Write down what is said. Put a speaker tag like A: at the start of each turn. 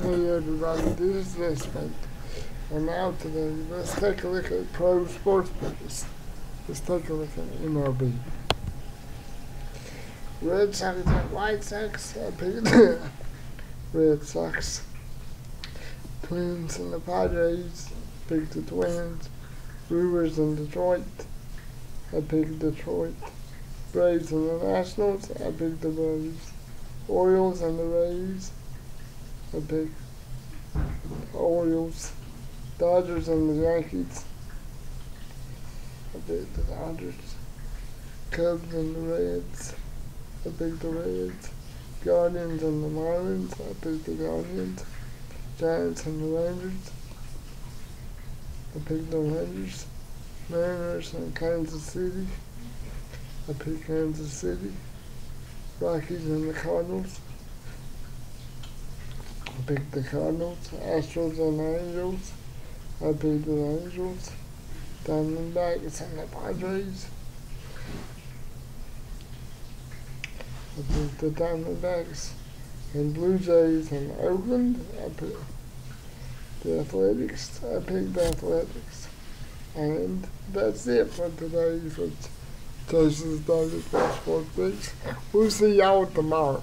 A: Hey everybody, this is Nesmith. And now today, let's take a look at pro sports picks. Let's take a look at MLB. Red Sox and White Sox. I picked Red Sox. Twins and the Padres. Picked the Twins. Brewers and Detroit. I picked Detroit. Braves and the Nationals. I picked the Braves. Orioles and the Rays. I picked Orioles, Dodgers, and the Yankees. I picked the Dodgers, Cubs, and the Reds. I picked the Reds, Guardians, and the Marlins. I picked the Guardians, Giants, and the Rangers. I picked the Rangers, Mariners, and Kansas City. I picked Kansas City, Rockies, and the Cardinals. I picked the Cardinals, Astros, and Angels. I picked the Angels, Diamondbacks, and the Padres. I picked the Diamondbacks and Blue Jays and Oakland. I picked the Athletics. I picked the Athletics. And that's it for today's Chase's Daily Sports Picks. We'll see y'all tomorrow.